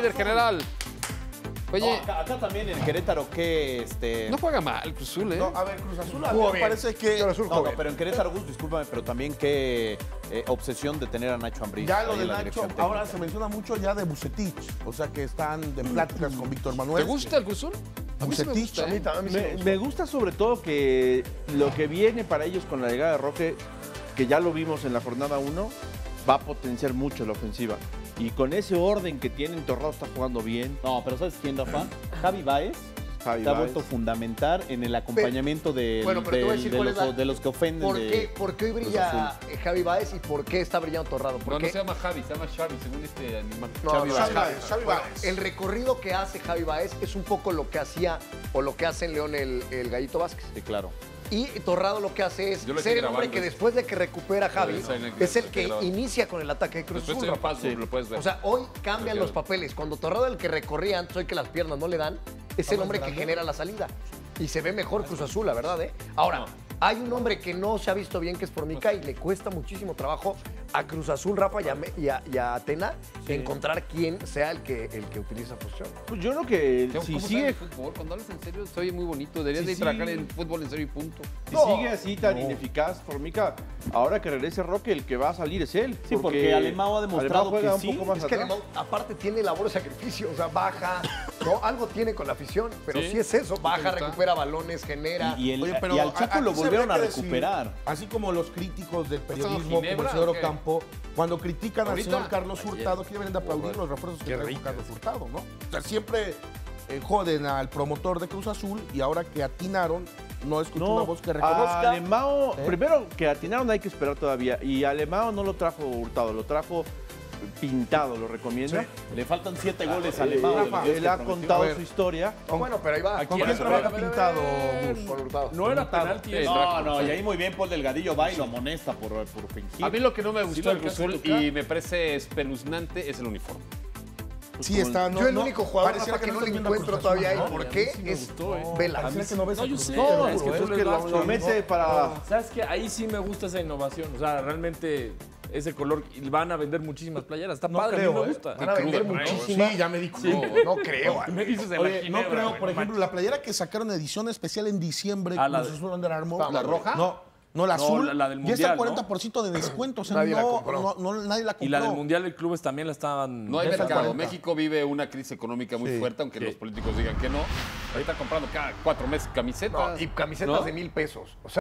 líder general. Oye, No, acá, acá también en Querétaro, que este. no juega mal Cruz Azul, ¿eh? No, a ver, Cruz Azul, a mí me parece que Cruz Azul No, no, pero en Querétaro, Gus, discúlpame, pero también qué eh, obsesión de tener a Nacho Ambriz. ya lo de Nacho, ahora se menciona mucho ya de Bucetich, o sea que están en pláticas con Víctor Manuel. ¿Te gusta el Cruz Azul? A mí sí me Bucetich, gusta, a mí ¿eh? a mí me Me, gusta. me gusta sobre todo que lo que viene para ellos con la llegada de Roque, que ya lo vimos en la jornada 1, va a potenciar mucho la ofensiva. Y con ese orden que tienen, Torrado está jugando bien. No, pero ¿sabes quién, Rafa? Javi Baez Javi se ha Baez. vuelto fundamental en el acompañamiento del- Bueno, pero te voy a del- decir de, cuál los, es la- de los que ofenden. ¿Por de- qué, por qué hoy brilla eh, Javi Baez y por qué está brillando Torrado? No, no Porque se llama Javi, se llama Xavi, según este animal. No, Xavi no, Baez. Xavi Baez, Xavi Bueno, Baez. el recorrido que hace Javi Baez es un poco lo que hacía o lo que hace en León el, el Gallito Vázquez. Sí, claro. Y Torrado lo que hace es ser el hombre que después de que recupera a Javi es el que grabando. inicia con el ataque de Cruz Después Azul. O sea, hoy cambian los papeles. Cuando Torrado el que recorría antes, hoy que las piernas no le dan, es el hombre que genera la salida. Y se ve mejor Cruz Azul, la verdad, ¿eh? Ahora, hay un hombre que no se ha visto bien, que es Formica, y le cuesta muchísimo trabajo a Cruz Azul, Rafa, y a, Me- y a- y a Atena encontrar quién sea el que, el que utiliza posición. Pues yo creo que ¿Cómo si sigue, fútbol? Cuando hablas en serio, se oye muy bonito. Deberías Sí, de trabajar sí. en fútbol en serio y punto. si sigue así tan ineficaz, Formica, ahora que regrese Roque, el que va a salir es él. Sí, porque Alemão ha demostrado Alemão juega que un sí. poco más Es que atrás. Alemão, aparte tiene labor de sacrificio, o sea, baja, ¿no? Algo tiene con la afición, pero sí, Sí. es eso, baja, recupera balones, genera. Y, y el, Oye, pero y al Chaco lo volvieron a decir, recuperar. así como los críticos del ¿Estamos periodismo, como el señor? Ocampo, cuando critican al señor Carlos. Hurtado, que deben de aplaudir los refuerzos que trae. Carlos Hurtado, ¿no? O sea, siempre eh, joden al promotor de Cruz Azul y ahora que atinaron, no escucho una voz que reconozca. a Alemão, ¿Eh? primero que atinaron hay que esperar todavía. Y Alemão no lo trajo Hurtado, lo trajo pintado, lo recomiendo. Le faltan siete goles a de los Rafa, diez Él que ha contado A su historia. bueno, pero ahí va. ¿Con Aquí quién trabaja a a pintado, a Hurtado. No era penalti. Sí. No, no, y ahí muy bien Paul Delgadillo va y lo amonesta por, por fingir. A mí lo que no me Sí gustó del Cruz a y me parece espeluznante es el uniforme. Sí, está. No, Yo el no, único jugador Rafa, que, no estás le a encuentro todavía ahí. ¿no? ¿Por A qué? sí me Es gustó, ¿eh? Vela. Que no ves No, a yo sé, Azul, es que tú Es que lo, mete para... ¿Sabes qué? Ahí sí me gusta esa innovación. O sea, realmente ese color y van a vender muchísimas playeras. Está No padre, a creo, mí me ¿eh? gusta. Van a vender muchísimas. Sí, ya me di cuenta. No creo. Me dices de la Oye, no creo, por no ejemplo, la playera que sacaron edición especial en diciembre Ah, la de- Under Armour. ¿La roja? No, no la No, azul. la- la del ya está Mundial, al 40% de descuento. O sea, Nadie la no, compró. no, no, nadie la compró. Y la del Mundial de Clubes también la estaban... No hay mercado. 40. México vive una crisis económica muy Sí. fuerte, aunque Sí. los políticos digan que no. Ahí está comprando cada cuatro meses camisetas. No, y camisetas ¿no? de mil pesos. O sea,